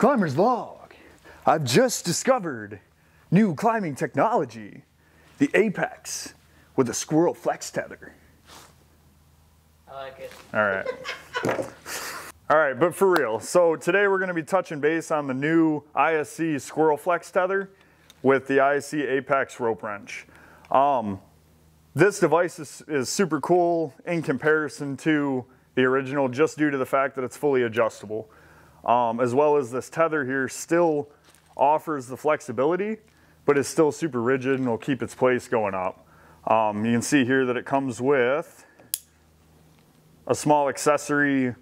Climbers Vlog. I've just discovered new climbing technology, the Apex with a squirrel flex tether. I like it. All right. All right, but for real. So today we're gonna be touching base on the new ISC Squirrel Flex tether with the ISC Apex rope wrench. Um, this device is, is super cool in comparison to the original just due to the fact that it's fully adjustable um, as well as this tether here still offers the flexibility, but is still super rigid and will keep its place going up. Um, you can see here that it comes with a small accessory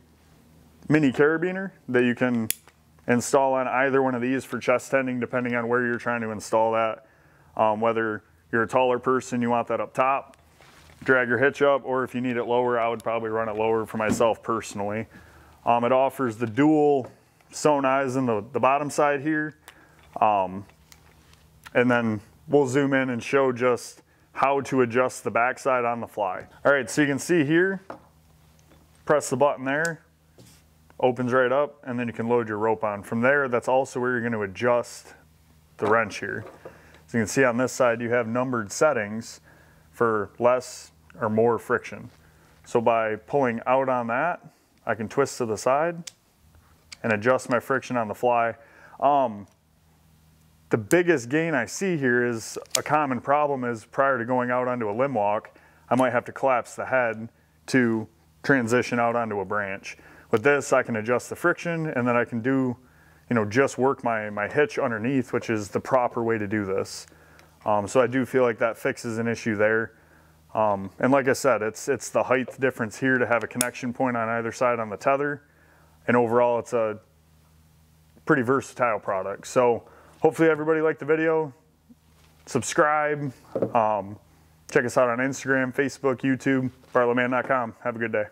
mini carabiner that you can install on either one of these for chest tending, depending on where you're trying to install that. Um, whether you're a taller person, you want that up top, drag your hitch up, or if you need it lower, I would probably run it lower for myself personally. Um, it offers the dual sewn eyes in the, the bottom side here. Um, and then we'll zoom in and show just how to adjust the backside on the fly. All right, so you can see here, press the button there, opens right up, and then you can load your rope on. From there, that's also where you're gonna adjust the wrench here. So you can see on this side, you have numbered settings for less or more friction. So by pulling out on that, I can twist to the side and adjust my friction on the fly. Um, the biggest gain I see here is a common problem is prior to going out onto a limb walk, I might have to collapse the head to transition out onto a branch. With this, I can adjust the friction and then I can do, you know, just work my, my hitch underneath, which is the proper way to do this. Um, so I do feel like that fixes an issue there. Um, and like I said, it's, it's the height difference here to have a connection point on either side on the tether. And overall, it's a pretty versatile product. So hopefully everybody liked the video. Subscribe. Um, check us out on Instagram, Facebook, YouTube, bartlettman.com. Have a good day.